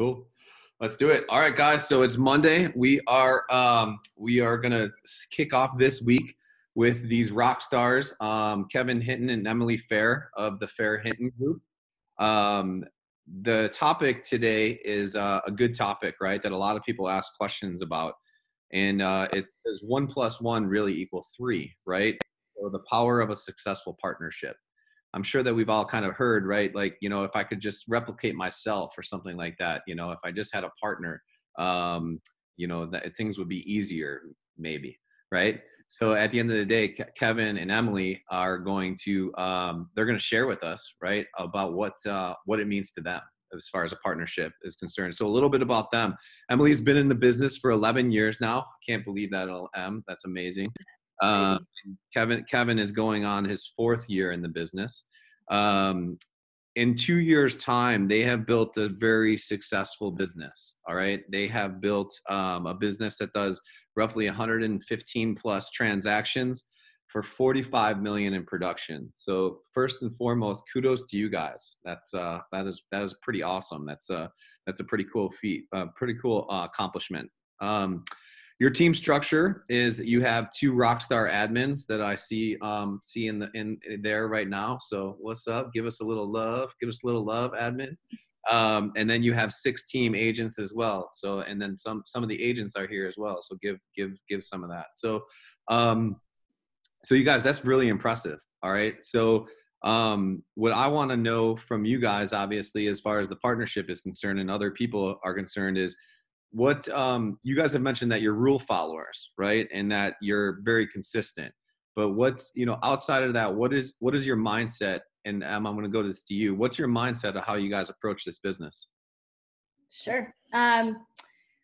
Cool. Let's do it. All right, guys. So it's Monday. We are um, we are gonna kick off this week with these rock stars, um, Kevin Hinton and Emily Phair of the Phair Hinton Group. Um, the topic today is uh, a good topic, right? That a lot of people ask questions about, and uh, it says one plus one really equal three, right? So the power of a successful partnership. I'm sure that we've all kind of heard, right? Like, you know, if I could just replicate myself or something like that, you know, if I just had a partner, um, you know, that things would be easier, maybe, right? So at the end of the day, Kevin and Emily are going to, um, they're going to share with us, right, about what uh, what it means to them as far as a partnership is concerned. So a little bit about them. Emily's been in the business for 11 years now. Can't believe that, Em. That's amazing. Um, Kevin Kevin is going on his fourth year in the business. Um, in two years' time, they have built a very successful business. All right, they have built um, a business that does roughly 115 plus transactions for 45 million in production. So first and foremost, kudos to you guys. That's uh, that is that is pretty awesome. That's a that's a pretty cool feat, uh, pretty cool uh, accomplishment. Um, your team structure is you have two rockstar admins that I see um, see in the in, in there right now. So what's up? Give us a little love. Give us a little love, admin. Um, and then you have six team agents as well. So and then some some of the agents are here as well. So give give give some of that. So um, so you guys, that's really impressive. All right. So um, what I want to know from you guys, obviously, as far as the partnership is concerned and other people are concerned, is what um, you guys have mentioned that you're rule followers right? And that you're very consistent. But what's you know outside of that what is what is your mindset? And um, i'm going to go this to you. What's your mindset of how you guys approach this business? Sure. Um,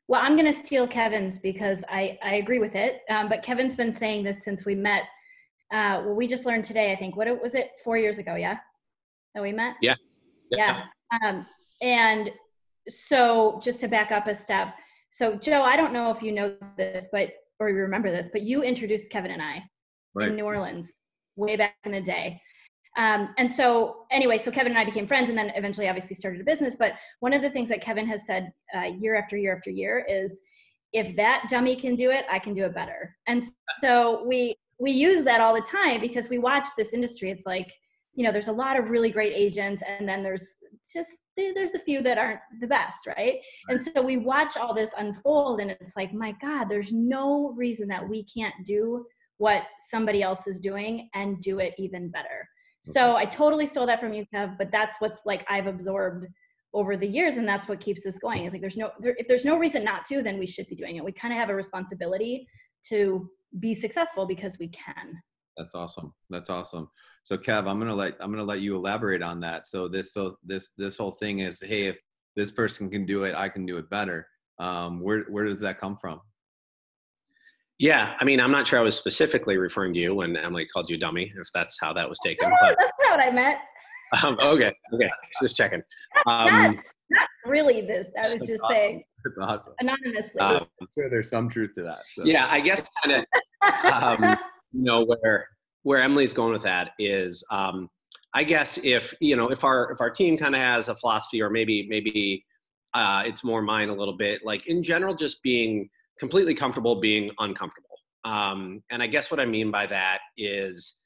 well i'm going to steal kevin's because i i agree with it. Um, but kevin's been saying this since we met uh, well we just learned today i think. What it was it four years ago yeah? That we met? Yeah. Yeah, yeah. Um, and so just to back up a step so joe i don't know if you know this but or you remember this but you introduced kevin and i right. in new orleans way back in the day. Um, and so anyway so kevin and i became friends and then eventually obviously started a business but one of the things that kevin has said uh, year after year after year is if that dummy can do it i can do it better. And so we we use that all the time because we watch this industry. It's like you know there's a lot of really great agents and then there's just there's a few that aren't the best right? right and so we watch all this unfold and it's like my god there's no reason that we can't do what somebody else is doing and do it even better okay. so i totally stole that from you kev but that's what's like i've absorbed over the years and that's what keeps us going it's like there's no there, if there's no reason not to then we should be doing it we kind of have a responsibility to be successful because we can that's awesome. That's awesome. So Kev, I'm gonna let I'm gonna let you elaborate on that. So this so this this whole thing is, hey, if this person can do it, I can do it better. Um, where where does that come from? Yeah, I mean, I'm not sure I was specifically referring to you when Emily called you dummy, if that's how that was taken. No, but, that's not what I meant. Um, okay, okay, just checking. Um, not, not really this. I was just awesome. saying. That's awesome. Anonymously. Um, I'm sure there's some truth to that. So. Yeah, I guess kind of. Um, you know where where Emily's going with that is, um, I guess if you know if our if our team kind of has a philosophy, or maybe maybe uh, it's more mine a little bit, like in general, just being completely comfortable being uncomfortable. Um, and I guess what I mean by that is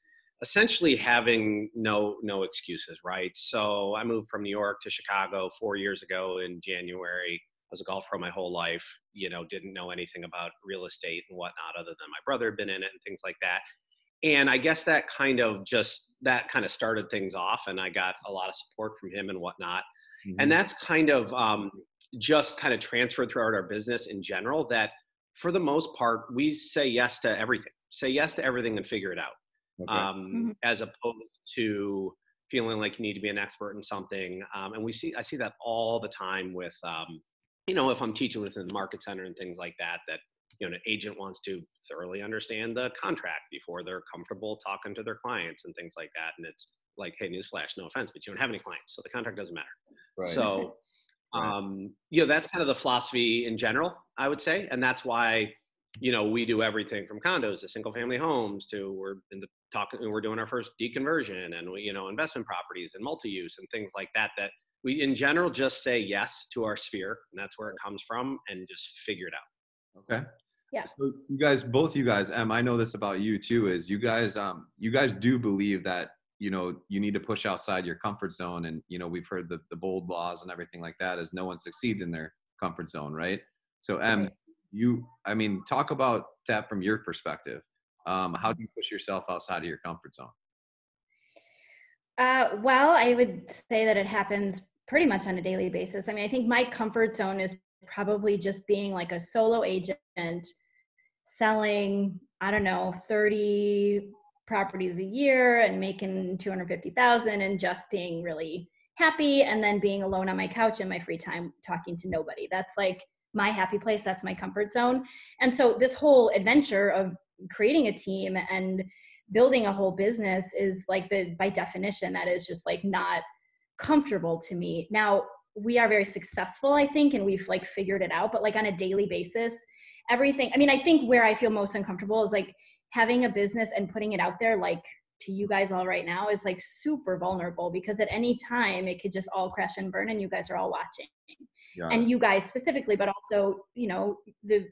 essentially having no no excuses, right? So I moved from New York to Chicago four years ago in January. I was a golf pro my whole life. You know, didn't know anything about real estate and whatnot, other than my brother had been in it and things like that and i guess that kind of just that kind of started things off and i got a lot of support from him and whatnot mm-hmm. and that's kind of um, just kind of transferred throughout our business in general that for the most part we say yes to everything say yes to everything and figure it out okay. um, mm-hmm. as opposed to feeling like you need to be an expert in something um, and we see i see that all the time with um, you know if i'm teaching within the market center and things like that that you know an agent wants to thoroughly understand the contract before they're comfortable talking to their clients and things like that and it's like hey newsflash no offense but you don't have any clients so the contract doesn't matter right. so right. um you know that's kind of the philosophy in general i would say and that's why you know we do everything from condos to single family homes to we're in the talking we're doing our first deconversion and we you know investment properties and multi-use and things like that that we in general just say yes to our sphere, and that's where it comes from, and just figure it out. Okay. Yeah. So you guys, both you guys, Em, I know this about you too. Is you guys, um, you guys do believe that you know you need to push outside your comfort zone, and you know we've heard the the bold laws and everything like that. As no one succeeds in their comfort zone, right? So, Em, you, I mean, talk about that from your perspective. Um, how do you push yourself outside of your comfort zone? Uh, well, I would say that it happens pretty much on a daily basis. I mean, I think my comfort zone is probably just being like a solo agent selling, I don't know, 30 properties a year and making 250,000 and just being really happy and then being alone on my couch in my free time talking to nobody. That's like my happy place, that's my comfort zone. And so this whole adventure of creating a team and building a whole business is like the by definition that is just like not comfortable to me now we are very successful i think and we've like figured it out but like on a daily basis everything i mean i think where i feel most uncomfortable is like having a business and putting it out there like to you guys all right now is like super vulnerable because at any time it could just all crash and burn and you guys are all watching yeah. and you guys specifically but also you know the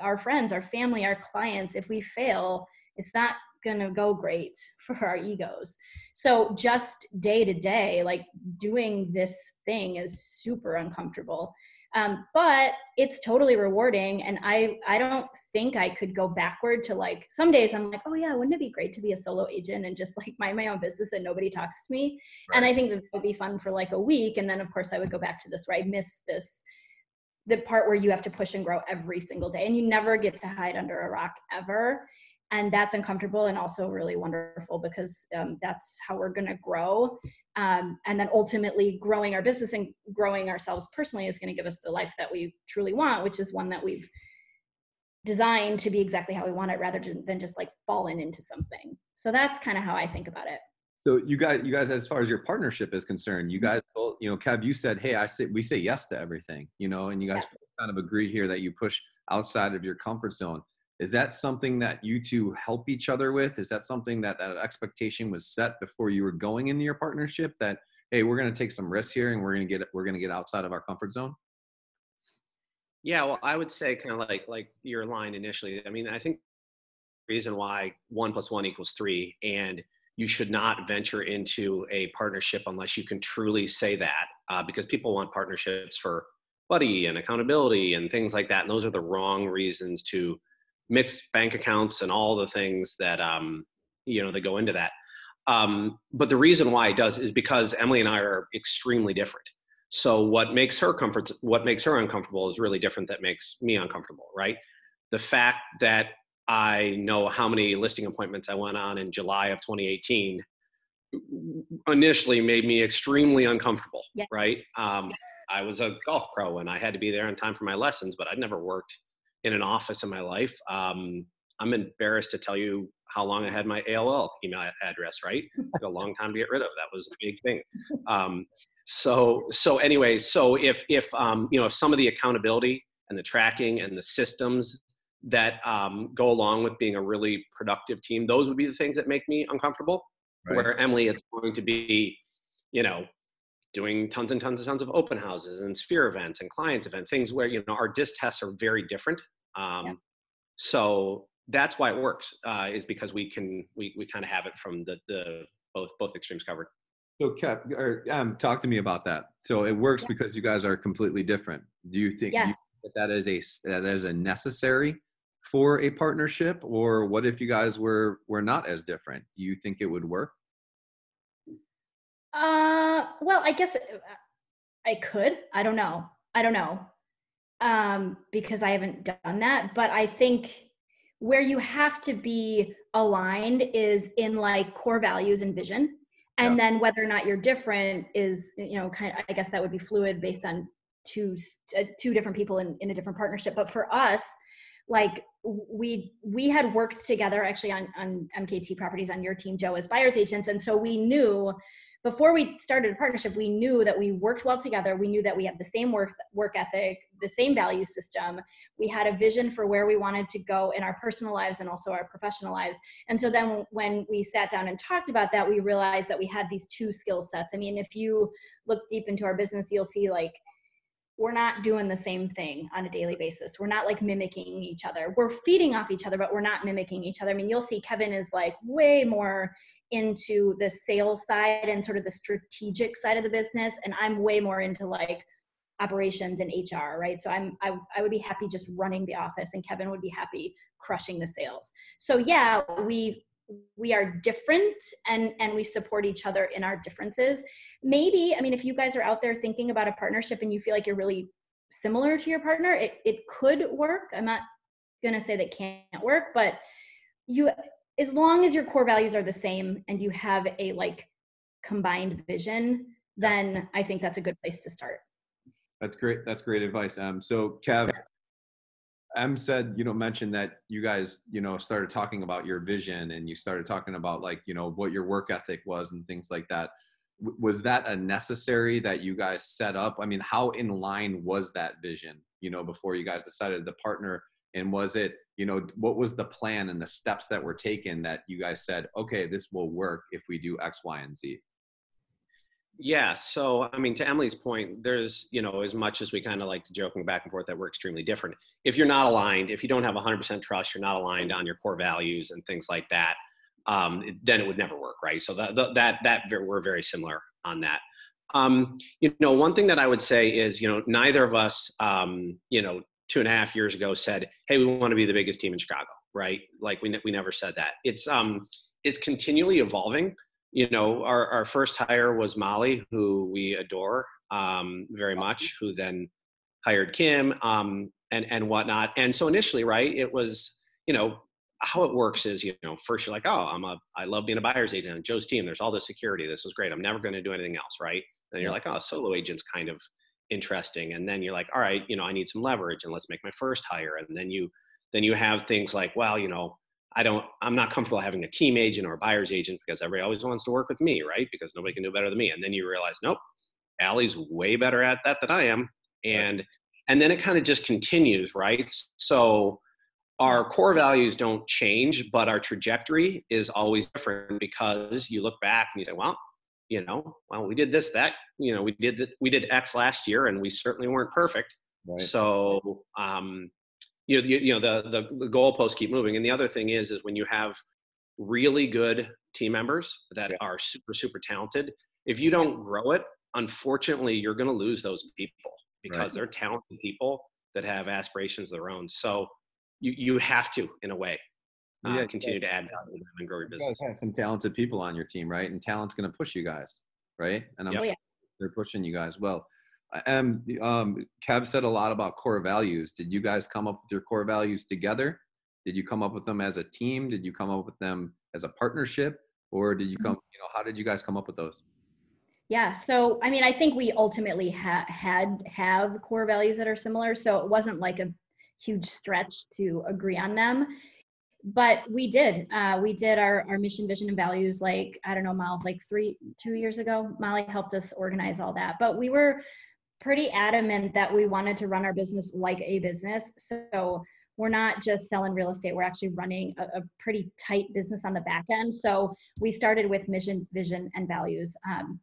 our friends our family our clients if we fail it's not going to go great for our egos. So just day to day, like doing this thing is super uncomfortable. Um, but it's totally rewarding. And I, I don't think I could go backward to like, some days I'm like, oh yeah, wouldn't it be great to be a solo agent and just like mind my own business and nobody talks to me. Right. And I think that would be fun for like a week. And then of course I would go back to this where I miss this, the part where you have to push and grow every single day and you never get to hide under a rock ever and that's uncomfortable and also really wonderful because um, that's how we're going to grow. Um, and then ultimately growing our business and growing ourselves personally is going to give us the life that we truly want which is one that we've designed to be exactly how we want it rather than just like fallen into something. So that's kind of how i think about it. So you guys you guys as far as your partnership is concerned you guys both you know kev you said hey i say we say yes to everything you know and you guys yeah. kind of agree here that you push outside of your comfort zone is that something that you two help each other with? Is that something that that expectation was set before you were going into your partnership that hey we're going to take some risks here and we're going to get we're going to get outside of our comfort zone? Yeah well i would say kind of like like your line initially. I mean i think reason why one plus one equals three and you should not venture into a partnership unless you can truly say that uh, because people want partnerships for buddy and accountability and things like that and those are the wrong reasons to mixed bank accounts and all the things that um, you know that go into that. Um, but the reason why it does is because Emily and I are extremely different. So what makes her comfort, what makes her uncomfortable, is really different. That makes me uncomfortable, right? The fact that I know how many listing appointments I went on in July of 2018 initially made me extremely uncomfortable, yeah. right? Um, I was a golf pro and I had to be there on time for my lessons, but I'd never worked in an office in my life. Um, I'm embarrassed to tell you how long I had my AOL email address, right? a long time to get rid of. That was a big thing. Um, so, so anyway, so if, if, um, you know, if some of the accountability and the tracking and the systems that um, go along with being a really productive team, those would be the things that make me uncomfortable. Right. Where Emily, it's going to be, you know, doing tons and tons and tons of open houses and sphere events and client events, things where you know our disc tests are very different. Um, yeah. So that's why it works, uh, is because we can we, we kind of have it from the the both both extremes covered. So, Kev, or, um, talk to me about that. So it works yeah. because you guys are completely different. Do you think yeah. you, that that is a that is a necessary for a partnership, or what if you guys were were not as different? Do you think it would work? Uh, well, I guess uh, I could. I don't know. I don't know. Um, because I haven't done that. But I think where you have to be aligned is in like core values and vision. And yeah. then whether or not you're different is, you know, kind of, I guess that would be fluid based on two, uh, two different people in, in a different partnership. But for us, like we we had worked together actually on on MKT properties on your team, Joe, as buyers agents, and so we knew before we started a partnership, we knew that we worked well together. We knew that we had the same work work ethic, the same value system. We had a vision for where we wanted to go in our personal lives and also our professional lives. And so then when we sat down and talked about that, we realized that we had these two skill sets. I mean, if you look deep into our business, you'll see like we're not doing the same thing on a daily basis. We're not like mimicking each other. We're feeding off each other, but we're not mimicking each other. I mean, you'll see Kevin is like way more into the sales side and sort of the strategic side of the business. And I'm way more into like operations and HR, right? So I'm I, I would be happy just running the office and Kevin would be happy crushing the sales. So yeah, we we are different and and we support each other in our differences. Maybe i mean if you guys are out there thinking about a partnership and you feel like you're really similar to your partner it, it could work. I'm not going to say that can't work but you as long as your core values are the same and you have a like combined vision then i think that's a good place to start. That's great that's great advice. Um so kev Em said, you know, mentioned that you guys, you know, started talking about your vision and you started talking about like, you know, what your work ethic was and things like that. Was that a necessary that you guys set up? I mean, how in line was that vision, you know, before you guys decided to partner? And was it, you know, what was the plan and the steps that were taken that you guys said, okay, this will work if we do X, Y, and Z? Yeah. So, I mean, to Emily's point, there's, you know, as much as we kind of like to joking back and forth that we're extremely different. If you're not aligned, if you don't have 100% trust, you're not aligned on your core values and things like that, um, then it would never work, right? So that that that we're very similar on that. Um, you know, one thing that I would say is, you know, neither of us, um, you know, two and a half years ago said, "Hey, we want to be the biggest team in Chicago," right? Like we we never said that. It's um, it's continually evolving you know, our, our first hire was Molly, who we adore um, very much, who then hired Kim um, and, and whatnot. And so initially, right, it was, you know, how it works is, you know, first you're like, oh, I'm a, I love being a buyer's agent on Joe's team. There's all this security. This is great. I'm never going to do anything else, right? And you're like, oh, solo agent's kind of interesting. And then you're like, all right, you know, I need some leverage and let's make my first hire. And then you, then you have things like, well, you know, I don't, I'm not comfortable having a team agent or a buyer's agent because everybody always wants to work with me, right? Because nobody can do better than me. And then you realize, nope, Allie's way better at that than I am. And, and then it kind of just continues, right? So our core values don't change, but our trajectory is always different because you look back and you say, well, you know, well, we did this, that, you know, we did, th- we did X last year and we certainly weren't perfect. Right. So, um, you know, you, you know the, the the goalposts keep moving. And the other thing is, is when you have really good team members that yeah. are super super talented, if you don't grow it, unfortunately, you're going to lose those people because right. they're talented people that have aspirations of their own. So you you have to, in a way, uh, yeah, continue to add value and grow your business. You have some talented people on your team, right? And talent's going to push you guys, right? And I'm yep. sure they're pushing you guys well. And um, Kev said a lot about core values. Did you guys come up with your core values together? Did you come up with them as a team? Did you come up with them as a partnership, or did you come? You know, how did you guys come up with those? Yeah, so I mean, I think we ultimately ha- had have core values that are similar, so it wasn't like a huge stretch to agree on them. But we did. Uh, we did our, our mission, vision, and values like I don't know, Mal, like three, two years ago. Molly helped us organize all that. But we were pretty adamant that we wanted to run our business like a business. So we're not just selling real estate, we're actually running a, a pretty tight business on the back end. So we started with mission, vision, and values. Um,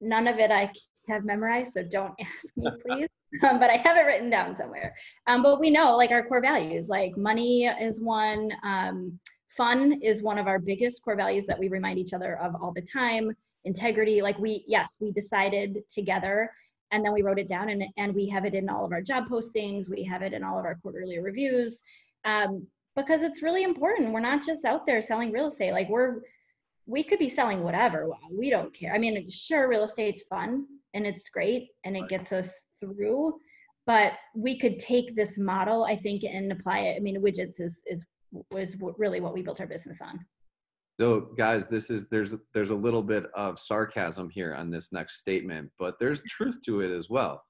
none of it I have memorized, so don't ask me, please. um, but I have it written down somewhere. Um, but we know like our core values, like money is one, um, fun is one of our biggest core values that we remind each other of all the time. Integrity, like we, yes, we decided together and then we wrote it down and, and we have it in all of our job postings we have it in all of our quarterly reviews um, because it's really important. We're not just out there selling real estate like we're we could be selling whatever we don't care. I mean sure real estate's fun and it's great and it gets us through but we could take this model i think and apply it. I mean widgets is is was really what we built our business on so guys, this is there's there's a little bit of sarcasm here on this next statement, but there's truth to it as well.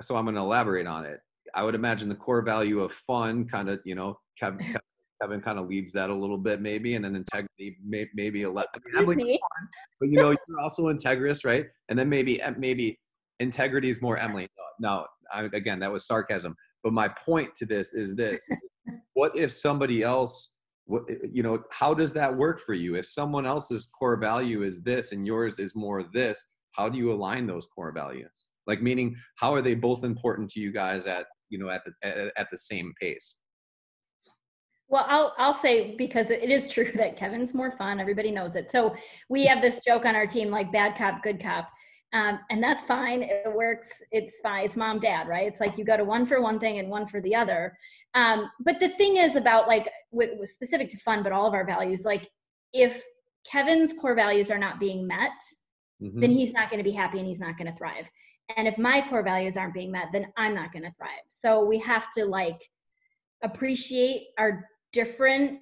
So I'm going to elaborate on it. I would imagine the core value of fun, kind of, you know, Kevin, Kevin Kevin kind of leads that a little bit, maybe, and then integrity, may, maybe a let. I mean, but you know, you're also integrous, right? And then maybe eh, maybe integrity is more Emily. No, I, again, that was sarcasm. But my point to this is this: what if somebody else? What, eh, you know, how does that work for you? If someone else's core value is this and yours is more this, how do you align those core values? Like, meaning, how are they both important to you guys at you know at the at, at the same pace? Well, I'll I'll say because it is true that Kevin's more fun. Everybody knows it. So we have this joke on our team, like bad cop, good cop. Um, and that's fine. It works. It's fine. It's mom, dad, right? It's like you go to one for one thing and one for the other. Um, but the thing is about like with, with specific to fun, but all of our values, like if Kevin's core values are not being met, mm-hmm. then he's not going to be happy and he's not going to thrive. And if my core values aren't being met, then I'm not going to thrive. So we have to like appreciate our different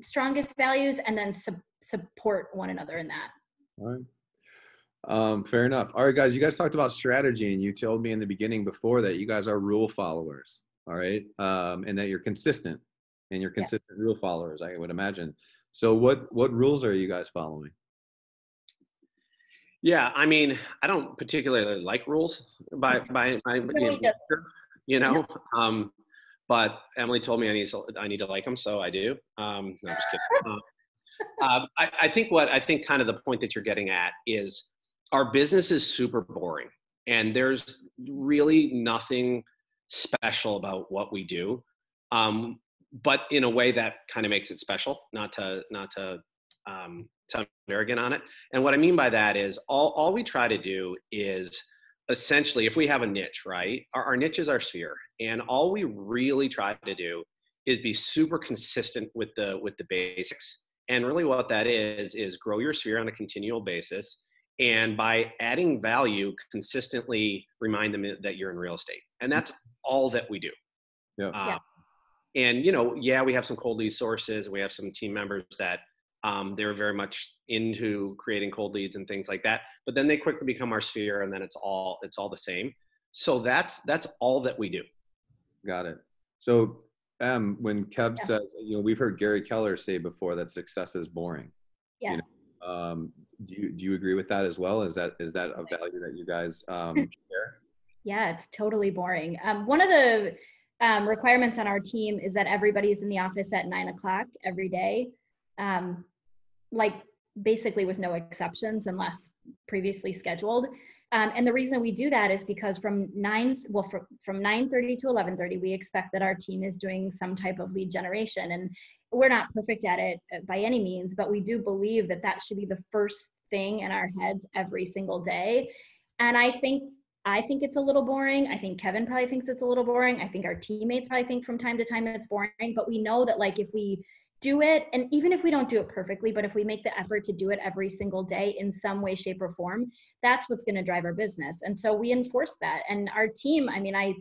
strongest values and then su- support one another in that. All right. Um, fair enough. All right, guys, you guys talked about strategy and you told me in the beginning before that you guys are rule followers. All right. Um, and that you're consistent and you're consistent yeah. rule followers, I would imagine. So what, what rules are you guys following? Yeah, I mean, I don't particularly like rules by by, by you know. Um, but Emily told me I need to, I need to like them, so I do. Um, no, I'm just kidding. uh, um, I, I think what I think kind of the point that you're getting at is our business is super boring, and there's really nothing special about what we do. Um, but in a way that kind of makes it special. Not to not to um, sound arrogant on it. And what I mean by that is all all we try to do is essentially if we have a niche right our, our niche is our sphere and all we really try to do is be super consistent with the with the basics and really what that is is grow your sphere on a continual basis and by adding value consistently remind them that you're in real estate. And that's all that we do. Yeah. Um, yeah. and you know yeah we have some cold lead sources. We have some team members that um, they're very much into creating cold leads and things like that. But then they quickly become our sphere and then it's all it's all the same. So that's that's all that we do. Got it. So um when kev yeah. says you know we've heard gary keller say before that success is boring. Yeah. you know, um, do you do you agree with that as well? Is that is that a value that you guys um, share? Yeah it's totally boring. Um, one of the um, requirements on our team is that everybody's in the office at nine o'clock every day. Um, like basically with no exceptions unless previously scheduled. Um, and the reason we do that is because from 9 well from, from 9.30 to 11.30 we expect that our team is doing some type of lead generation. And we're not perfect at it uh, by any means but we do believe that that should be the first thing in our heads every single day. And i think i think it's a little boring. I think kevin probably thinks it's a little boring. I think our teammates probably think from time to time it's boring. But we know that like if we do it and even if we don't do it perfectly but if we make the effort to do it every single day in some way shape or form that's what's going to drive our business. And so we enforce that. And our team i mean i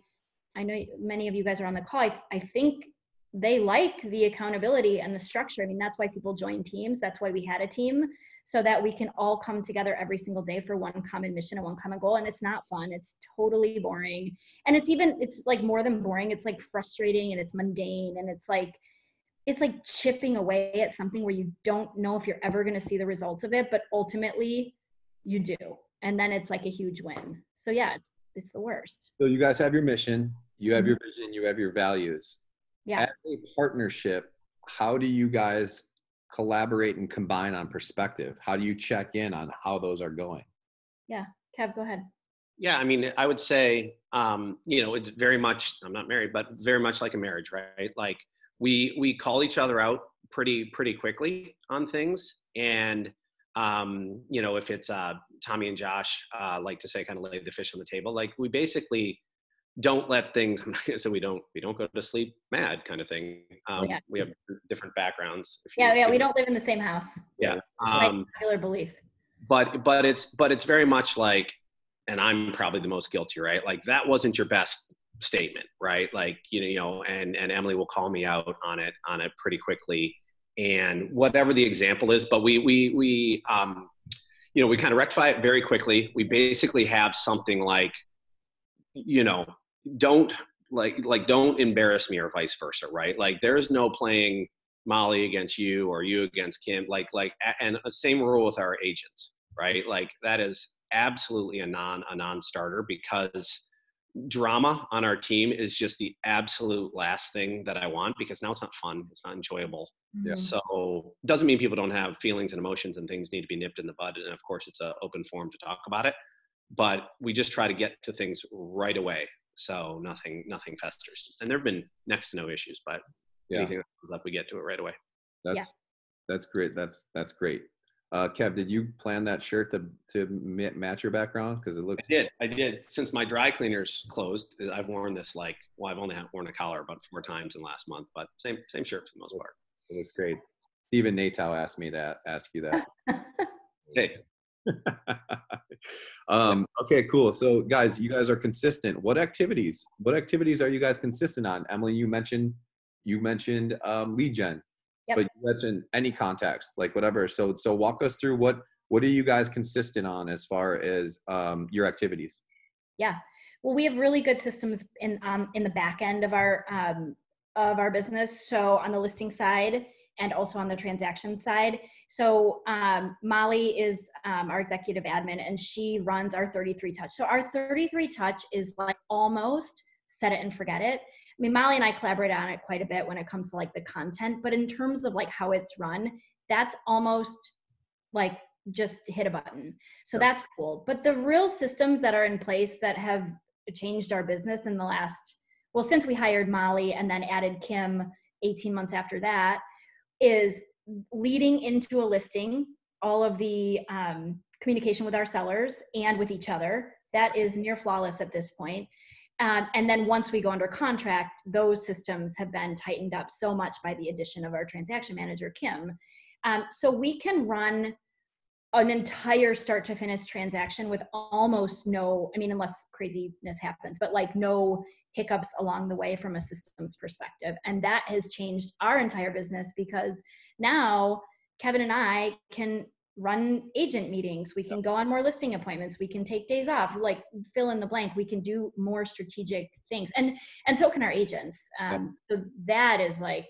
i know many of you guys are on the call. I, I think they like the accountability and the structure. I mean that's why people join teams. That's why we had a team so that we can all come together every single day for one common mission and one common goal. And it's not fun. It's totally boring. And it's even it's like more than boring. It's like frustrating and it's mundane and it's like it's like chipping away at something where you don't know if you're ever going to see the results of it but ultimately you do. And then it's like a huge win. So yeah it's it's the worst. So you guys have your mission you have mm-hmm. your vision you have your values. Yeah. As a partnership how do you guys collaborate and combine on perspective? How do you check in on how those are going? Yeah. Kev go ahead. Yeah i mean i would say um you know it's very much i'm not married but very much like a marriage right? Like we we call each other out pretty pretty quickly on things. And um, you know if it's uh, tommy and josh uh, like to say kind of lay the fish on the table like we basically don't let things so we don't we don't go to sleep mad kind of thing. Um, yeah. we have different backgrounds yeah yeah we don't live in the same house. Yeah um, popular belief. but but it's but it's very much like and i'm probably the most guilty right? Like that wasn't your best statement, right? Like, you know, you know, and and Emily will call me out on it on it pretty quickly, and whatever the example is. But we we we um, you know, we kind of rectify it very quickly. We basically have something like, you know, don't like like don't embarrass me or vice versa, right? Like, there's no playing Molly against you or you against Kim. Like like and same rule with our agent, right? Like that is absolutely a non a non-starter because drama on our team is just the absolute last thing that I want because now it's not fun, it's not enjoyable. Yeah. So doesn't mean people don't have feelings and emotions and things need to be nipped in the bud. And of course, it's an open forum to talk about it. But we just try to get to things right away, so nothing nothing festers. And there have been next to no issues, but yeah. anything that comes up, we get to it right away. That's yeah. that's great. That's that's great. Uh, Kev, did you plan that shirt to to match your background? Because it looks. I did. I did. Since my dry cleaners closed, I've worn this like well, I've only worn a collar about four times in the last month, but same same shirt for the most part. It looks great. Stephen Natow asked me to ask you that. hey. um, okay, cool. So, guys, you guys are consistent. What activities? What activities are you guys consistent on? Emily, you mentioned you mentioned um, lead gen. Yep. But that's in any context, like whatever. So so walk us through what what are you guys consistent on as far as um, your activities? Yeah. Well, we have really good systems in um, in the back end of our um, of our business. So on the listing side and also on the transaction side. So um, Molly is um, our executive admin, and she runs our 33 touch. So our 33 touch is like almost set it and forget it. I mean, Molly and I collaborate on it quite a bit when it comes to like the content, but in terms of like how it's run, that's almost like just hit a button. So that's cool. But the real systems that are in place that have changed our business in the last, well, since we hired Molly and then added Kim 18 months after that, is leading into a listing, all of the um, communication with our sellers and with each other. That is near flawless at this point. Um, and then once we go under contract, those systems have been tightened up so much by the addition of our transaction manager, Kim. Um, so we can run an entire start to finish transaction with almost no, I mean, unless craziness happens, but like no hiccups along the way from a systems perspective. And that has changed our entire business because now Kevin and I can run agent meetings. We can go on more listing appointments. We can take days off like fill in the blank. We can do more strategic things. And and so can our agents. Um, so that is like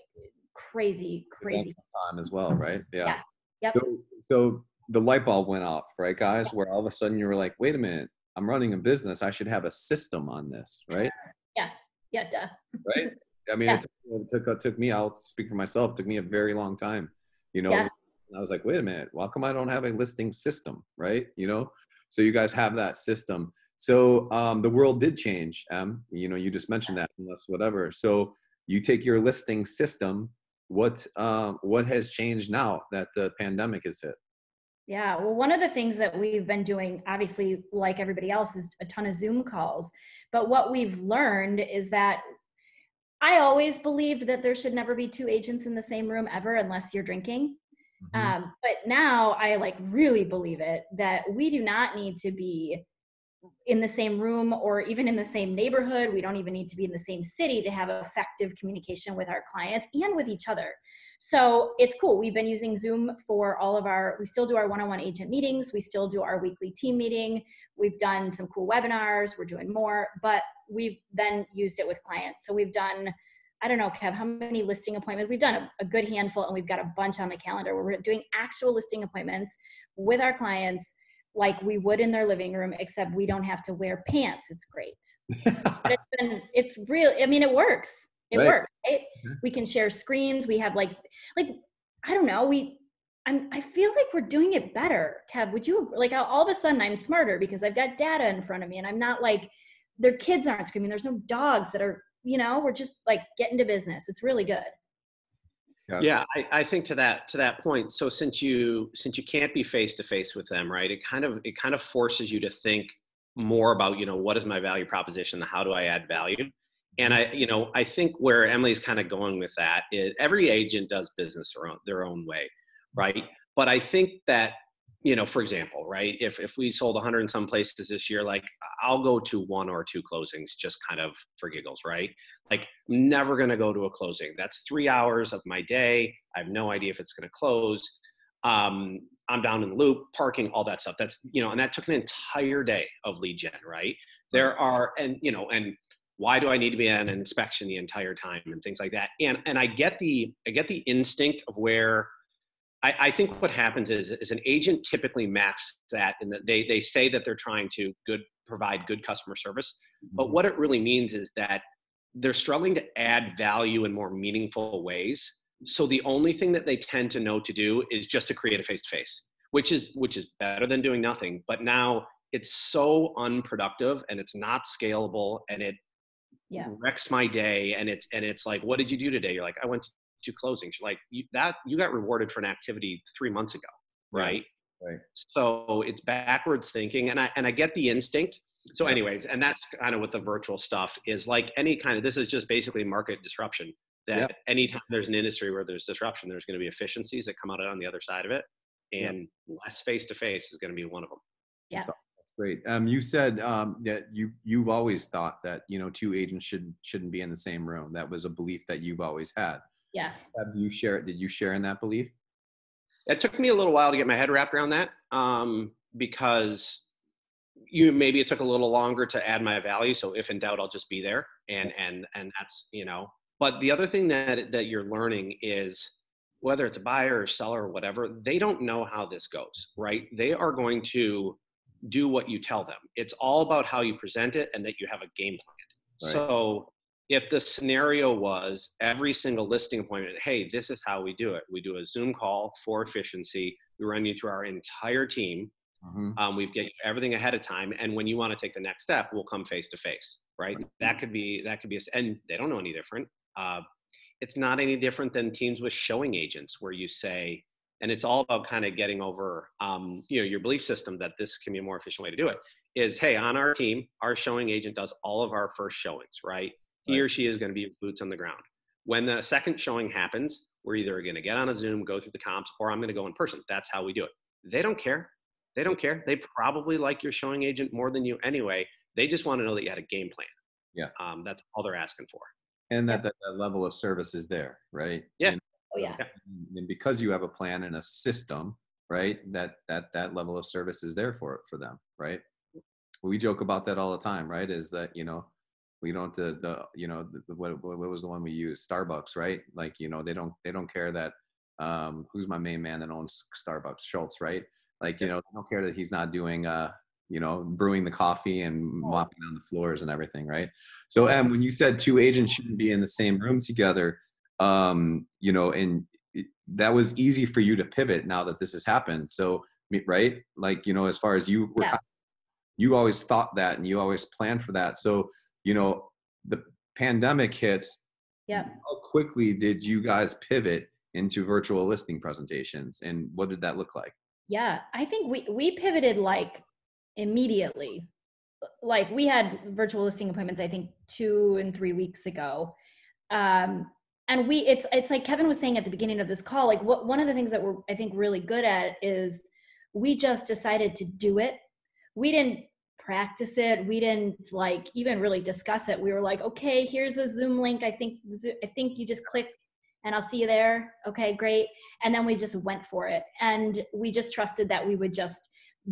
crazy crazy. time as well right? Yeah, yeah. yep. So, so the light bulb went off right guys? Where all of a sudden you were like wait a minute. I'm running a business. I should have a system on this right? Yeah. Yeah duh. Right? I mean yeah. it, took, it took it took me i'll speak for myself it took me a very long time you know yeah I was like, wait a minute, why come I don't have a listing system, right? You know, so you guys have that system. So um, the world did change. Um, you know, you just mentioned that, unless whatever. So you take your listing system. What um, what has changed now that the pandemic has hit? Yeah, well, one of the things that we've been doing, obviously, like everybody else, is a ton of Zoom calls. But what we've learned is that I always believed that there should never be two agents in the same room ever unless you're drinking. Mm-hmm. Um, but now I like really believe it that we do not need to be in the same room or even in the same neighborhood. We don't even need to be in the same city to have effective communication with our clients and with each other. So it's cool. We've been using Zoom for all of our, we still do our one on one agent meetings. We still do our weekly team meeting. We've done some cool webinars. We're doing more, but we've then used it with clients. So we've done I don't know, Kev, how many listing appointments? We've done a, a, good handful and we've got a bunch on the calendar where we're doing actual listing appointments with our clients like we would in their living room, except we don't have to wear pants. It's great. it's been, it's real. I mean, it works. It right. works. Right? We can share screens. We have like, like, I don't know. We, I'm, I feel like we're doing it better. Kev, would you like all of a sudden I'm smarter because I've got data in front of me and I'm not like, their kids aren't screaming. There's no dogs that are you know we're just like getting to business it's really good. Yeah, yeah I, I think to that to that point so since you since you can't be face to face with them right it kind of it kind of forces you to think more about you know what is my value proposition how do i add value? And i you know i think where emily's kind of going with that is every agent does business their own their own way right? But i think that you know, for example, right? If if we sold 100 in some places this year, like I'll go to one or two closings just kind of for giggles, right? Like I'm never going to go to a closing. That's 3 hours of my day. I have no idea if it's going to close. Um, I'm down in the loop, parking, all that stuff. That's, you know, and that took an entire day of lead gen, right? There are and you know, and why do I need to be at an inspection the entire time and things like that. And and I get the I get the instinct of where I, I think what happens is is an agent typically masks that and that they they say that they're trying to good provide good customer service, but mm-hmm. what it really means is that they're struggling to add value in more meaningful ways. So the only thing that they tend to know to do is just to create a face to face, which is which is better than doing nothing. But now it's so unproductive and it's not scalable and it yeah. wrecks my day and it's and it's like what did you do today you're like i went to closings you're like you, that you got rewarded for an activity three months ago right right so it's backwards thinking and i and i get the instinct so anyways and that's kind of what the virtual stuff is like any kind of this is just basically market disruption that yep. anytime there's an industry where there's disruption there's going to be efficiencies that come out on the other side of it and yep. less face to face is going to be one of them yeah That's Great. Um, you said um, that you you've always thought that you know two agents should shouldn't be in the same room. That was a belief that you've always had. Yeah. Have you share? Did you share in that belief? It took me a little while to get my head wrapped around that um, because you maybe it took a little longer to add my value. So if in doubt, I'll just be there, and and and that's you know. But the other thing that that you're learning is whether it's a buyer or seller or whatever, they don't know how this goes, right? They are going to do what you tell them. It's all about how you present it and that you have a game plan. Right. So if the scenario was every single listing appointment, hey, this is how we do it. We do a Zoom call for efficiency. We run you through our entire team. Mm-hmm. Um, we get everything ahead of time, and when you want to take the next step, we'll come face to face. Right? That could be that could be, a, and they don't know any different. Uh, it's not any different than teams with showing agents, where you say, and it's all about kind of getting over um, you know your belief system that this can be a more efficient way to do it is hey on our team our showing agent does all of our first showings right he or she is going to be boots on the ground. When the second showing happens we're either going to get on a zoom go through the comps or i'm going to go in person. That's how we do it. They don't care. They don't care. They probably like your showing agent more than you anyway. They just want to know that you had a game plan. Yeah. Um, that's all they're asking for. And that, that, that level of service is there right? Yeah. And Oh yeah. And because you have a plan and a system, right? That that that level of service is there for for them, right? We joke about that all the time, right? Is that you know we don't the, the you know the, the, what what was the one we used Starbucks, right? Like you know they don't they don't care that um who's my main man that owns Starbucks, Schultz, right? Like you know they don't care that he's not doing uh you know brewing the coffee and mopping down the floors and everything, right? So and when you said two agents shouldn't be in the same room together um, you know, and it, that was easy for you to pivot now that this has happened. So, right, like you know, as far as you were, yeah. you always thought that and you always planned for that. So, you know, the pandemic hits. Yeah. How quickly did you guys pivot into virtual listing presentations, and what did that look like? Yeah, I think we we pivoted like immediately. Like we had virtual listing appointments, I think two and three weeks ago. Um, and we it's it's like kevin was saying at the beginning of this call like what one of the things that we're i think really good at is we just decided to do it we didn't practice it. We didn't like even really discuss it. We were like okay here's a zoom link. I think i think you just click and i'll see you there. Okay great. And then we just went for it. And we just trusted that we would just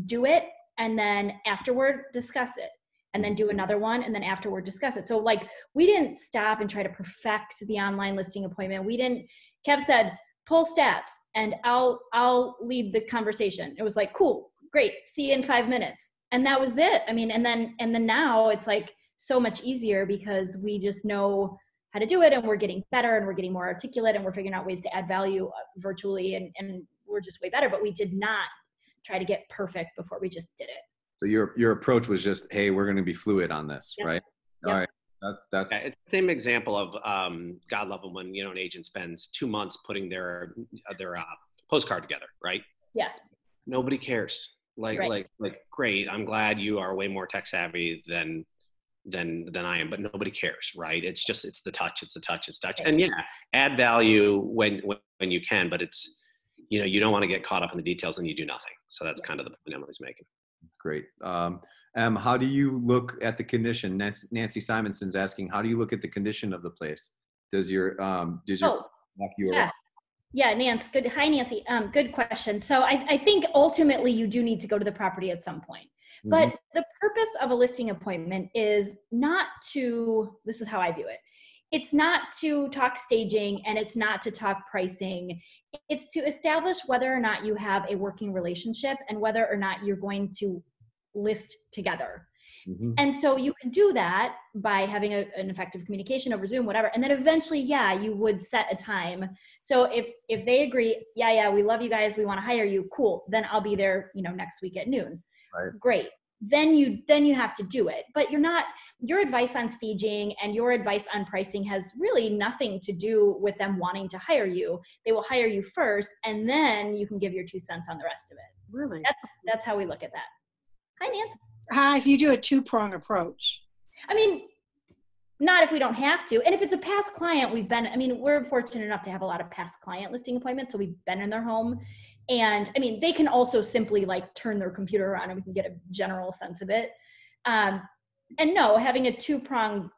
do it and then afterward discuss it and then do another one and then afterward discuss it. So like we didn't stop and try to perfect the online listing appointment. We didn't kev said pull stats and i'll i'll lead the conversation. It was like cool great. See you in five minutes and that was it i mean and then and then now it's like so much easier because we just know how to do it and we're getting better and we're getting more articulate and we're figuring out ways to add value uh, virtually and, and we're just way better but we did not try to get perfect before we just did it so your your approach was just, hey, we're going to be fluid on this, yeah. right? Yeah. All right. That's that's yeah, it's the same example of um, God love them when you know an agent spends two months putting their their uh, postcard together, right? Yeah. Nobody cares. Like right. like like great. I'm glad you are way more tech savvy than than than I am, but nobody cares, right? It's just it's the touch, it's the touch, it's touch, and yeah, add value when when, when you can, but it's you know you don't want to get caught up in the details and you do nothing. So that's kind of the point Emily's making. That's great. Um, um, how do you look at the condition? Nancy Simonson's asking, how do you look at the condition of the place? Does your um, does your oh, yeah. Yeah, Nance. Good. Hi, Nancy. Um, good question. So I, I think ultimately you do need to go to the property at some point. Mm-hmm. But the purpose of a listing appointment is not to, this is how I view it. It's not to talk staging and it's not to talk pricing. It's to establish whether or not you have a working relationship and whether or not you're going to list together. Mm-hmm. And so you can do that by having a, an effective communication over Zoom, whatever. And then eventually, yeah, you would set a time. So if if they agree, yeah, yeah, we love you guys, we want to hire you, cool. Then I'll be there, you know, next week at noon. Right. Great. Then you then you have to do it. But you're not your advice on staging and your advice on pricing has really nothing to do with them wanting to hire you. They will hire you first, and then you can give your two cents on the rest of it. Really? That's, that's how we look at that. Hi, Nancy. Hi, so you do a two prong approach. I mean, not if we don't have to. And if it's a past client, we've been, I mean, we're fortunate enough to have a lot of past client listing appointments. So we've been in their home. And I mean, they can also simply like turn their computer around and we can get a general sense of it. Um, and no, having a two prong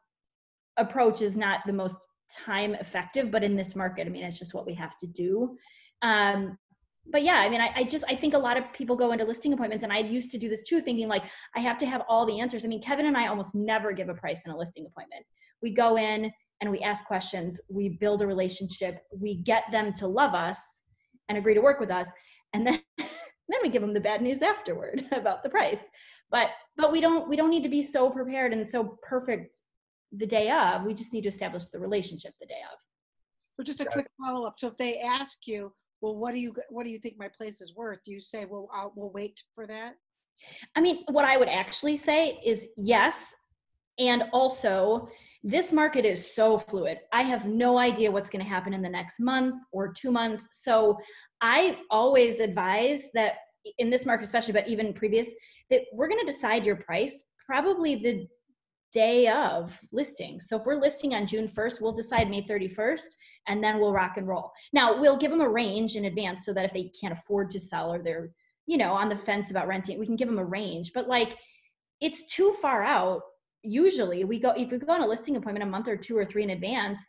approach is not the most time effective, but in this market, I mean, it's just what we have to do. Um, but yeah, I mean, I, I, just I think a lot of people go into listing appointments, and I used to do this too, thinking like I have to have all the answers. I mean, Kevin and I almost never give a price in a listing appointment. We go in and we ask questions, we build a relationship, we get them to love us and agree to work with us, and then then we give them the bad news afterward about the price. But but we don't we don't need to be so prepared and so perfect the day of. We just need to establish the relationship the day of. So just a quick follow up. So if they ask you, well, what do you what do you think my place is worth? Do you say, well, I'll, we'll wait for that? I mean, what I would actually say is yes, and also this market is so fluid. I have no idea what's going to happen in the next month or two months. So I always advise that in this market, especially, but even previous, that we're going to decide your price probably the day of listing. So if we're listing on June 1st, we'll decide May 31st and then we'll rock and roll. Now, we'll give them a range in advance so that if they can't afford to sell or they're, you know, on the fence about renting, we can give them a range. But like it's too far out. Usually, we go if we go on a listing appointment a month or two or three in advance,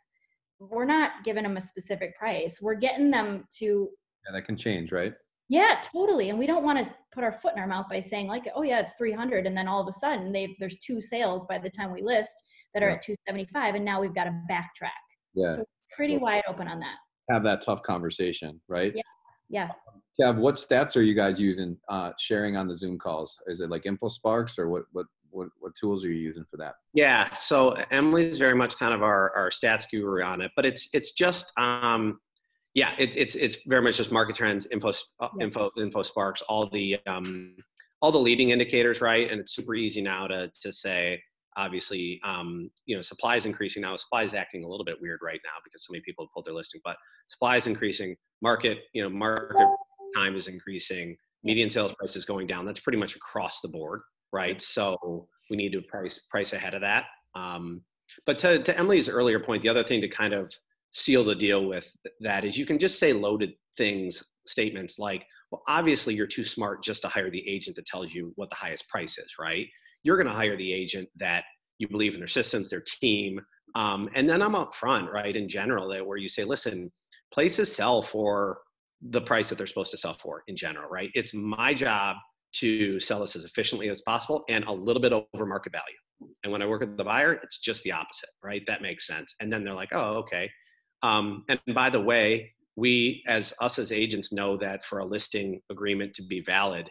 we're not giving them a specific price. We're getting them to Yeah, that can change, right? Yeah, totally. And we don't want to put our foot in our mouth by saying like, oh yeah, it's 300. And then all of a sudden they there's two sales by the time we list that are yeah. at 275. And now we've got to backtrack. Yeah. So pretty wide open on that. Have that tough conversation, right? Yeah. Yeah. Kev, what stats are you guys using, uh, sharing on the Zoom calls? Is it like InfoSparks or what, what, what, what tools are you using for that? Yeah. So Emily's very much kind of our, our stats guru on it, but it's, it's just, um, yeah, it's it's it's very much just market trends, info, uh, yeah. info, InfoSparks, all the um, all the leading indicators, right? And it's super easy now to to say, obviously, um, you know, supply is increasing now. Supply is acting a little bit weird right now because so many people have pulled their listing, but supply is increasing. Market, you know, market time is increasing. Median sales price is going down. That's pretty much across the board, right? So we need to price price ahead of that. Um, but to, to Emily's earlier point, the other thing to kind of seal the deal with that is you can just say loaded things, statements like, well, obviously you're too smart just to hire the agent that tells you what the highest price is, right? You're going to hire the agent that you believe in their systems, their team. Um, and then I'm up front, right, in general, that where you say, listen, places sell for the price that they're supposed to sell for in general, right? It's my job to sell this as efficiently as possible and a little bit over market value. And when I work with the buyer, it's just the opposite, right? That makes sense. And then they're like, oh, okay. Um, and by the way, we, as us as agents, know that for a listing agreement to be valid,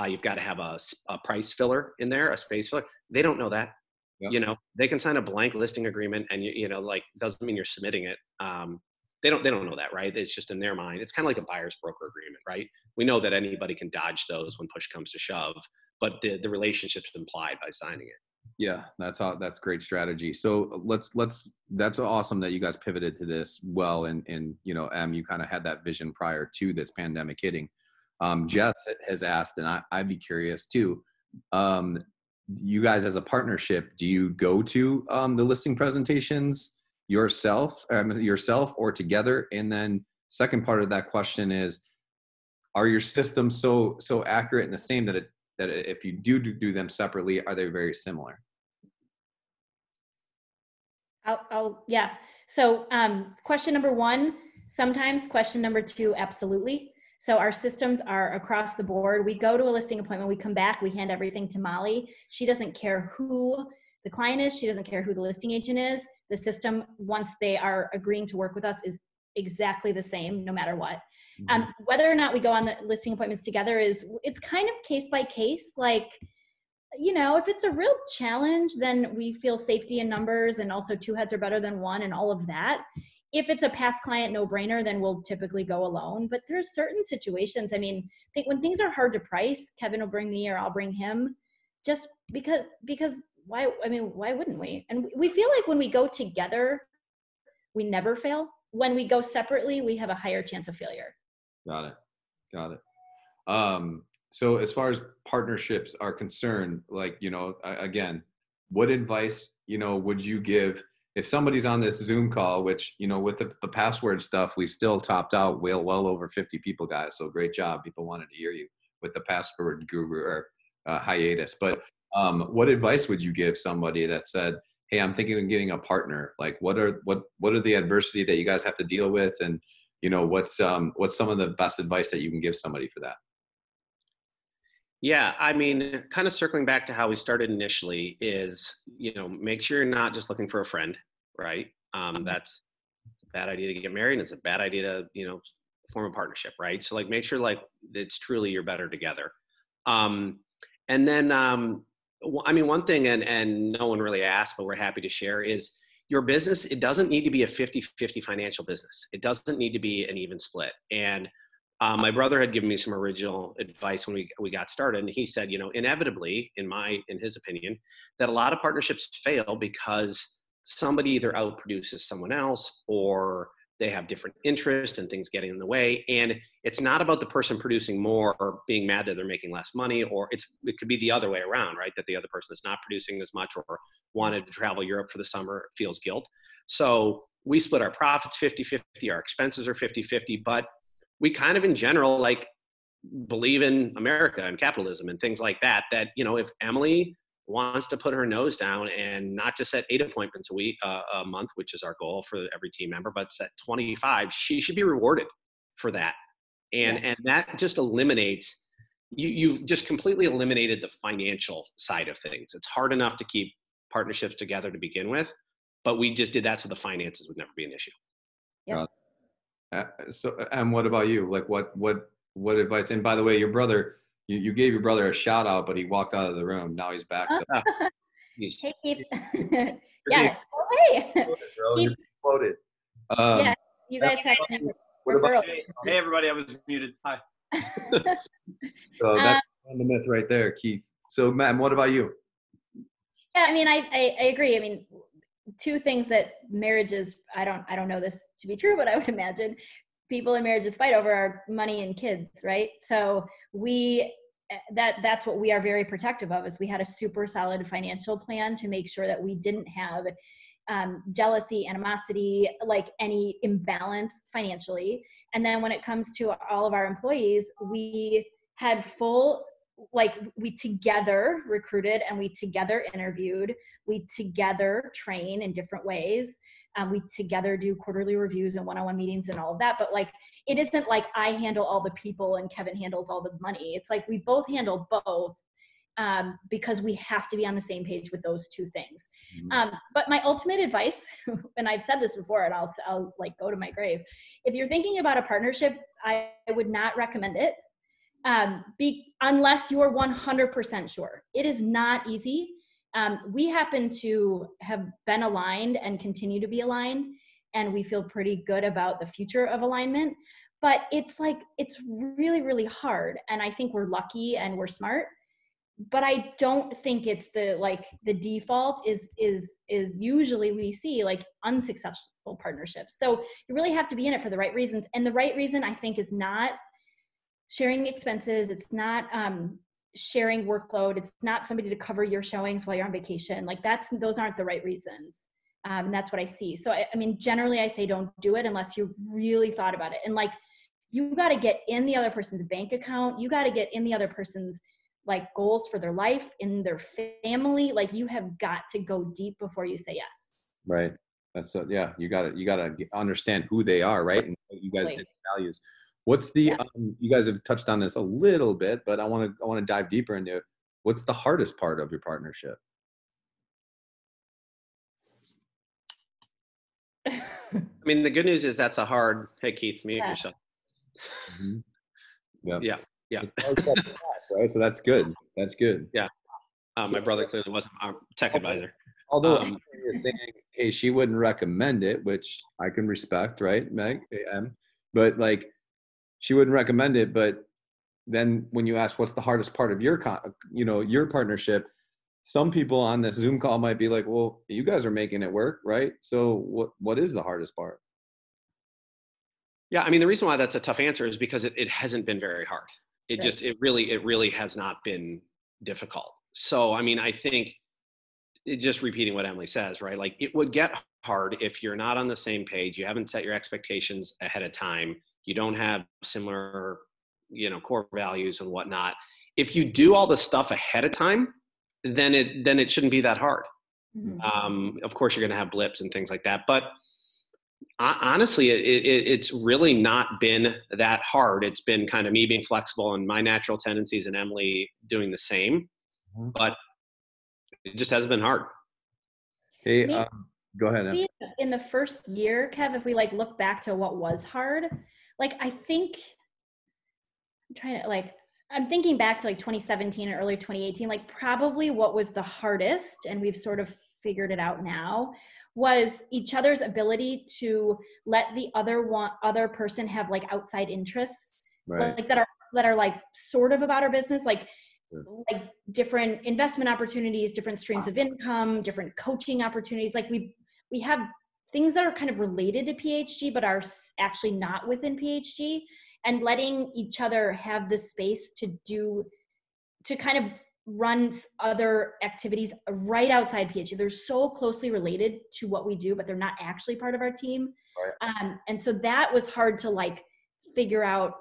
uh, you've got to have a, a, price filler in there, a space filler. They don't know that. Yep. You know, they can sign a blank listing agreement, and you, you know, like doesn't mean you're submitting it. Um, they don't they don't know that, right? It's just in their mind. It's kind of like a buyer's broker agreement, right? We know that anybody can dodge those when push comes to shove, but the the relationship's implied by signing it. Yeah, that's all. That's great strategy. So let's let's. That's awesome that you guys pivoted to this well, and and you know, Em, you kind of had that vision prior to this pandemic hitting. Um, Jess has asked, and I, I'd be curious too. Um, you guys, as a partnership, do you go to um, the listing presentations yourself, um, yourself, or together? And then, second part of that question is, are your systems so so accurate and the same that it that if you do do them separately, are they very similar? I'll, yeah. So um, question number one, sometimes. Question number two, absolutely. So our systems are across the board. We go to a listing appointment, we come back, we hand everything to Molly. She doesn't care who the client is, she doesn't care who the listing agent is. The system, once they are agreeing to work with us, is exactly the same no matter what. Mm-hmm. Um, whether or not we go on the listing appointments together is it's kind of case by case. Like, you know, if it's a real challenge, then we feel safety in numbers and also two heads are better than one and all of that if it's a past client no brainer then we'll typically go alone but there's certain situations i mean think when things are hard to price kevin will bring me or i'll bring him just because because why i mean why wouldn't we and we feel like when we go together we never fail when we go separately we have a higher chance of failure got it got it um so as far as partnerships are concerned like you know again what advice you know would you give if somebody's on this Zoom call, which you know with the, the password stuff, we still topped out well well over 50 people, guys. So great job. People wanted to hear you with the password guru or uh, hiatus. But um, what advice would you give somebody that said, "Hey, I'm thinking of getting a partner. Like, what are what what are the adversity that you guys have to deal with, and you know what's um what's some of the best advice that you can give somebody for that?" Yeah, I mean, kind of circling back to how we started initially is, you know, make sure you're not just looking for a friend, right? Um, mm-hmm. that's a bad idea to get married, and it's a bad idea to, you know, form a partnership, right? So like, make sure like it's truly you're better together. Um, and then, um, I mean, one thing, and and no one really asked, but we're happy to share is your business. It doesn't need to be a 50-50 financial business. It doesn't need to be an even split, and uh, my brother had given me some original advice when we, we got started and he said you know inevitably in my in his opinion that a lot of partnerships fail because somebody either outproduces someone else or they have different interests and things getting in the way and it's not about the person producing more or being mad that they're making less money or it's it could be the other way around right that the other person is not producing as much or wanted to travel europe for the summer feels guilt so we split our profits 50-50 our expenses are 50-50 but we kind of in general like believe in America and capitalism and things like that. That you know, if Emily wants to put her nose down and not just set eight appointments a week uh, a month, which is our goal for every team member, but set 25, she should be rewarded for that. And yeah. and that just eliminates you you've just completely eliminated the financial side of things. It's hard enough to keep partnerships together to begin with, but we just did that so the finances would never be an issue. Yeah. Uh, so, and what about you? Like, what, what, what advice? And by the way, your brother, you, you gave your brother a shout out, but he walked out of the room. Now he's back. he's, hey, yeah. Oh, hey. Keith. Quoted. Um, yeah, you guys have. What about, hey, hey, everybody, I was muted. Hi. so that's um, the myth right there, Keith. So, Matt, what about you? Yeah, I mean, I, I, I agree. I mean, two things that marriages i don't i don't know this to be true but i would imagine people in marriages fight over are money and kids right? So we that that's what we are very protective of is we had a super solid financial plan to make sure that we didn't have um, jealousy animosity like any imbalance financially. And then when it comes to all of our employees we had full like we together recruited and we together interviewed. We together train in different ways. Um, we together do quarterly reviews and one-on-one meetings and all of that but like it isn't like i handle all the people and kevin handles all the money. It's like we both handle both um, because we have to be on the same page with those two things. Mm-hmm. um, but my ultimate advice and i've said this before and I'll, I'll like go to my grave. If you're thinking about a partnership i would not recommend it um, be, unless you're 100% sure. It is not easy. Um, we happen to have been aligned and continue to be aligned, and we feel pretty good about the future of alignment. But it's like, it's really, really hard. And I think we're lucky and we're smart but i don't think it's the like the default is is is usually we see like unsuccessful partnerships so you really have to be in it for the right reasons and the right reason i think is not sharing expenses it's not um, sharing workload it's not somebody to cover your showings while you're on vacation like that's those aren't the right reasons um, and that's what i see so I, I mean generally i say don't do it unless you really thought about it and like you got to get in the other person's bank account you got to get in the other person's like goals for their life in their family like you have got to go deep before you say yes right that's uh, yeah you got to you got to understand who they are right and you guys right. values What's the yeah. um, you guys have touched on this a little bit, but I want to I want to dive deeper into it. What's the hardest part of your partnership? I mean, the good news is that's a hard. Hey, Keith, mute yeah. yourself. Mm-hmm. Yeah. Yeah. Yeah. right? So that's good. That's good. Yeah. Um, my brother clearly wasn't our tech advisor. Although um, is saying, hey, she wouldn't recommend it, which I can respect, right, Meg? A M. But like, she wouldn't recommend it. But then when you ask, what's the hardest part of your, con- you know, your partnership? Some people on this Zoom call might be like, well, you guys are making it work, right? So what what is the hardest part? Yeah, I mean, the reason why that's a tough answer is because it, it hasn't been very hard. It right. just, it really, it really has not been difficult. So, I mean, I think just repeating what Emily says, right? Like it would get hard if you're not on the same page, you haven't set your expectations ahead of time, you don't have similar, you know, core values and whatnot. If you do all the stuff ahead of time, then it then it shouldn't be that hard. Mm-hmm. Um, of course, you're going to have blips and things like that, but honestly, it, it, it's really not been that hard. It's been kind of me being flexible and my natural tendencies and Emily doing the same. Mm-hmm. But it just hasn't been hard. Hey, um, go ahead. In the first year, Kev, if we like look back to what was hard, like I think I'm trying to like I'm thinking back to like 2017 and early 2018, like probably what was the hardest, and we've sort of figured it out now, was each other's ability to let the other one other person have like outside interests, right. like that are that are like sort of about our business, like like different investment opportunities different streams of income different coaching opportunities like we we have things that are kind of related to phg but are actually not within phg and letting each other have the space to do to kind of run other activities right outside phg they're so closely related to what we do but they're not actually part of our team. Right. um, and so that was hard to like figure out.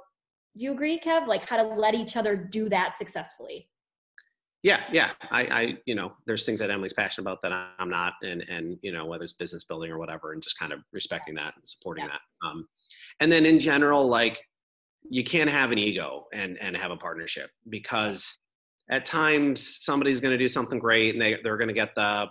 Do you agree kev? Like how to let each other do that successfully yeah yeah I, I you know there's things that emily's passionate about that i'm not and and you know whether it's business building or whatever and just kind of respecting that and supporting yeah. that um and then in general like you can't have an ego and and have a partnership because at times somebody's going to do something great and they they're going to get the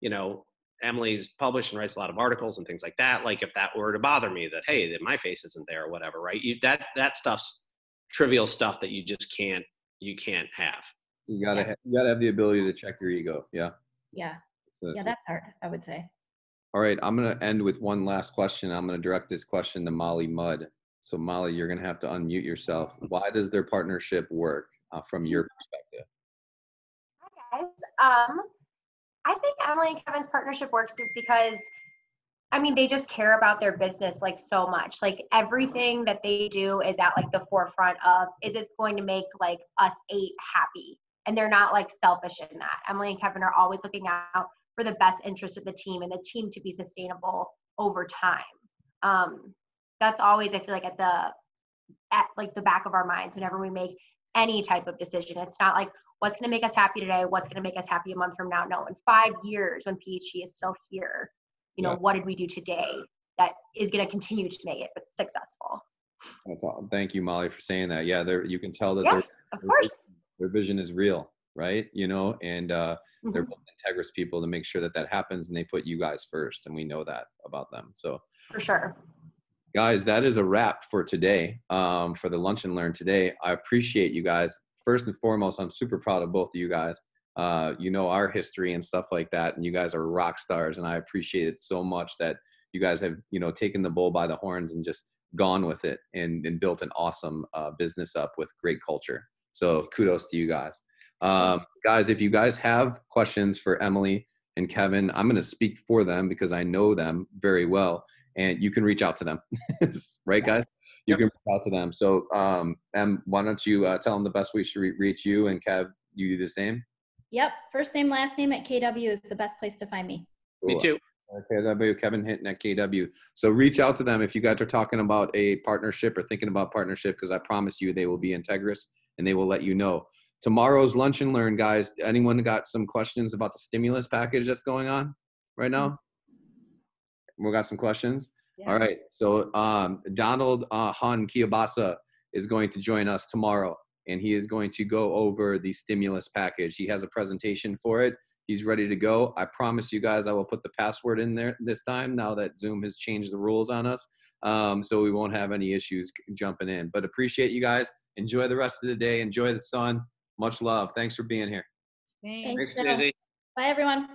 you know Emily's published and writes a lot of articles and things like that. Like if that were to bother me, that hey, that my face isn't there or whatever, right? You, that that stuff's trivial stuff that you just can't you can't have. You gotta yeah. you gotta have the ability to check your ego. Yeah. Yeah. So yeah, that's hard. I would say. All right, I'm gonna end with one last question. I'm gonna direct this question to Molly Mudd. So Molly, you're gonna have to unmute yourself. Why does their partnership work uh, from your perspective? Hi guys. Um, I think Emily and Kevin's partnership works is because I mean, they just care about their business like so much. Like everything that they do is at like the forefront of is it going to make like us eight happy? And they're not like selfish in that. Emily and Kevin are always looking out for the best interest of the team and the team to be sustainable over time. Um, that's always I feel like at the at like the back of our minds whenever we make any type of decision. It's not like what's going to make us happy today, what's going to make us happy a month from now. No, in five years when PHG is still here, you know, yeah. what did we do today that is going to continue to make it successful? That's all. Thank you, Molly, for saying that. Yeah, there you can tell that. Yeah, of course. Their vision is real, right? You know, and uh, mm-hmm. they're both Integris people to make sure that that happens, and they put you guys first, and we know that about them. So for sure guys that is a wrap for today um, for the lunch and learn today i appreciate you guys first and foremost i'm super proud of both of you guys uh, you know our history and stuff like that and you guys are rock stars and i appreciate it so much that you guys have you know taken the bull by the horns and just gone with it and, and built an awesome uh, business up with great culture so kudos to you guys um, guys if you guys have questions for emily and kevin i'm going to speak for them because i know them very well and you can reach out to them right guys you yep. can reach out to them so um em why don't you uh, tell them the best way to re- reach you and kev you do the same Yep. First name, last name at KW is the best place to find me. Cool. Me too. KW, Kevin Hinton at KW. So reach out to them if you guys are talking about a partnership or thinking about partnership, because I promise you they will be Integris and they will let you know. Tomorrow's lunch and learn, guys. Anyone got some questions about the stimulus package that's going on right now? We got some questions. Yeah. All right. So um, Donald uh, Han Kiabasa is going to join us tomorrow, and he is going to go over the stimulus package. He has a presentation for it. He's ready to go. I promise you guys, I will put the password in there this time. Now that Zoom has changed the rules on us, um, so we won't have any issues jumping in. But appreciate you guys. Enjoy the rest of the day. Enjoy the sun. Much love. Thanks for being here. Thanks. Thanks, Thanks, Bye, everyone.